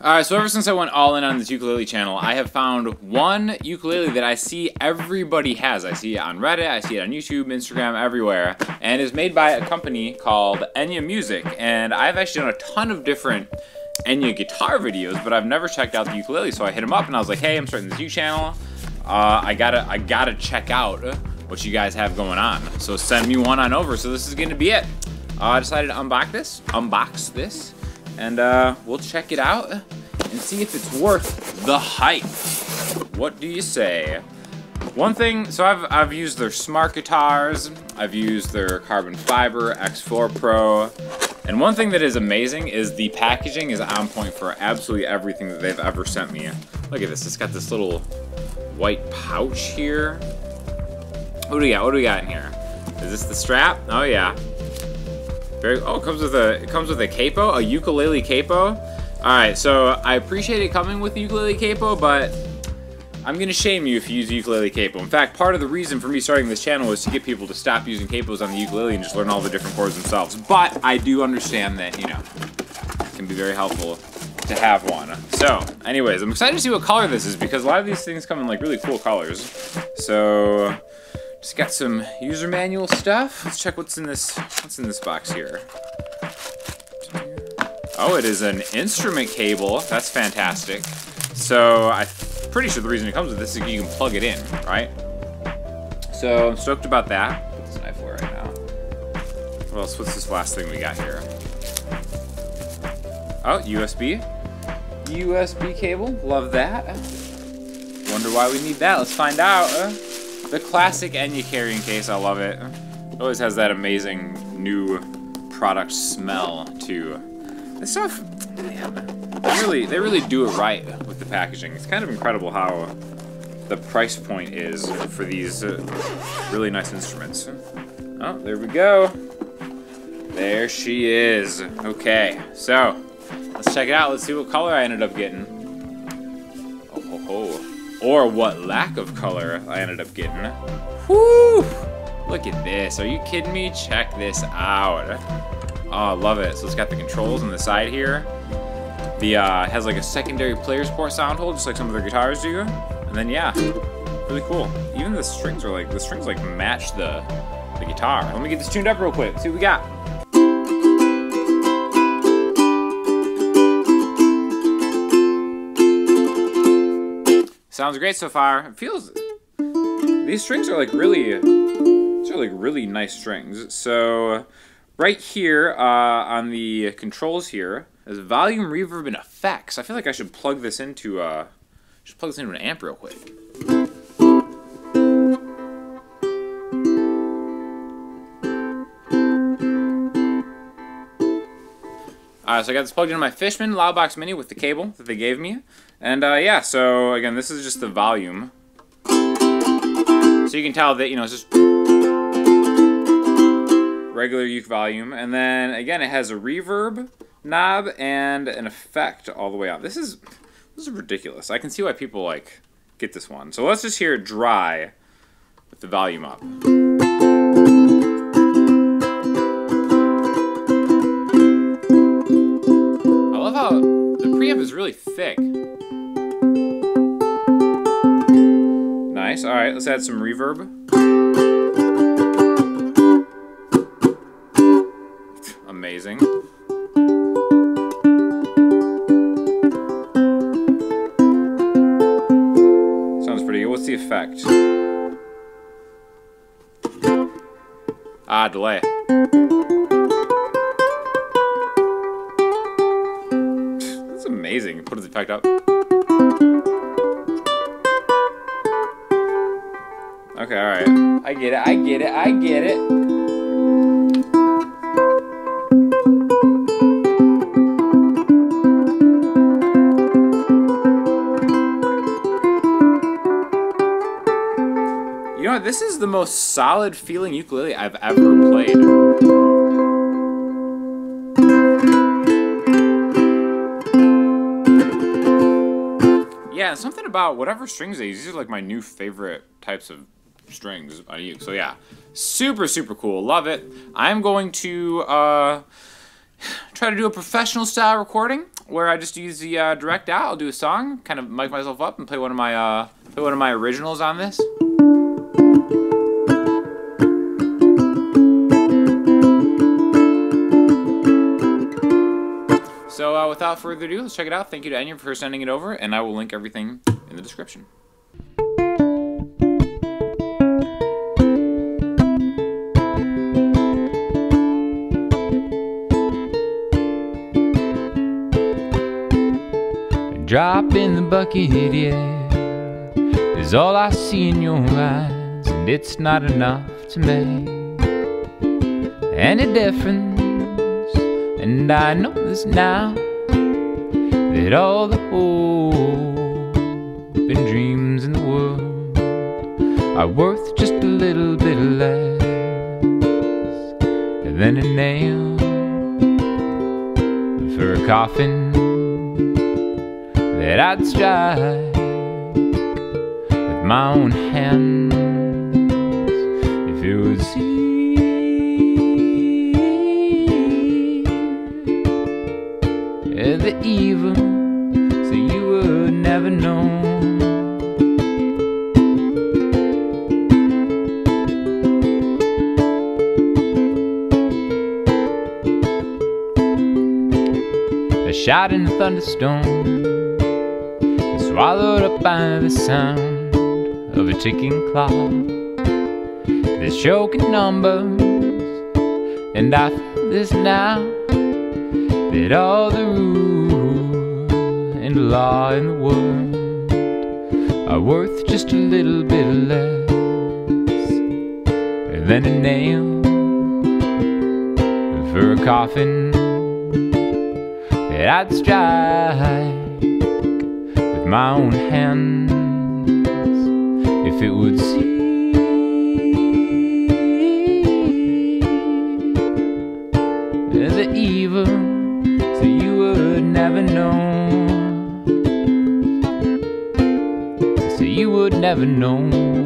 Alright, so ever since I went all in on this ukulele channel, I have found one ukulele that I see everybody has. I see it on Reddit, I see it on YouTube, Instagram, everywhere, and is made by a company called Enya Music. And I've actually done a ton of different Enya guitar videos, but I've never checked out the ukulele, so I hit him up and I was like, hey, I'm starting this U channel. Uh, I gotta, I gotta check out what you guys have going on. So send me one on over. So this is gonna be it. Uh, I decided to unbox this, unbox this, and uh, we'll check it out and see if it's worth the hype. What do you say? One thing, so I've, I've used their smart guitars, I've used their carbon fiber X4 Pro, and one thing that is amazing is the packaging is on point for absolutely everything that they've ever sent me. Look at this, it's got this little white pouch here. What do we got, what do we got in here? Is this the strap? Oh yeah, very, oh, it comes with a it comes with a capo, a ukulele capo. All right, so I appreciate it coming with the ukulele capo, but I'm gonna shame you if you use ukulele capo. In fact, part of the reason for me starting this channel is to get people to stop using capos on the ukulele and just learn all the different chords themselves. But I do understand that you know it can be very helpful to have one. So, anyways, I'm excited to see what color this is because a lot of these things come in like really cool colors. So just got some user manual stuff. Let's check what's in this what's in this box here. Oh, it is an instrument cable. That's fantastic. So I'm pretty sure the reason it comes with this is you can plug it in, right? So I'm stoked about that. Put this knife away right now. What else? What's this last thing we got here? Oh, USB. USB cable. Love that. Wonder why we need that. Let's find out. The classic Enya carrying case, I love it. It always has that amazing new product smell too. This stuff, man, they really, they really do it right with the packaging. It's kind of incredible how the price point is for these uh, really nice instruments. Oh, there we go. There she is. Okay, so let's check it out. Let's see what color I ended up getting. Or what lack of color I ended up getting. Whoo! Look at this. Are you kidding me? Check this out. Oh, I love it. So it's got the controls on the side here. The uh, has like a secondary player support sound hole, just like some of their guitars do. And then yeah, really cool. Even the strings are like the strings like match the the guitar. Let me get this tuned up real quick. See what we got. Sounds great so far. It feels... These strings are like really... These are like really nice strings. So, right here uh, on the controls here is volume, reverb, and effects. I feel like I should plug this into... Uh, should plug this into an amp real quick. Alright, so I got this plugged into my Fishman Loudbox Mini with the cable that they gave me. And uh, yeah, so again, this is just the volume. So you can tell that, you know, it's just regular uke volume. And then again, it has a reverb knob and an effect all the way out. This is, this is ridiculous. I can see why people like get this one. So let's just hear it dry with the volume up. Really thick. Nice. All right, let's add some reverb. Amazing. Sounds pretty good. What's the effect? Ah, delay. Amazing. Put the effect up. Okay, alright. I get it, I get it, I get it. You know what? This is the most solid feeling ukulele I've ever played. Yeah, something about whatever strings they use. These are like my new favorite types of strings I use. So yeah, super, super cool. Love it. I'm going to uh, try to do a professional style recording where I just use the uh, direct out. I'll do a song, kind of mic myself up, and play one of my uh, play one of my originals on this. Without further ado, let's check it out. Thank you to Enya for sending it over, and I will link everything in the description. Drop in the bucket, yeah, is all I see in your eyes, and it's not enough to make any difference. And I know this now that all the hope. And dreams in the world are worth just a little bit less than a nail. For a coffin that I'd strike with my own hands. If it was the shot in a thunderstorm, and swallowed up by the sound of a ticking clock. There's choking numbers, and I feel this now that all the rules and law in the world are worth just a little bit less than a nail for a coffin that I'd strike with my own hands if it would see. The evil so you would never know. So you would never know.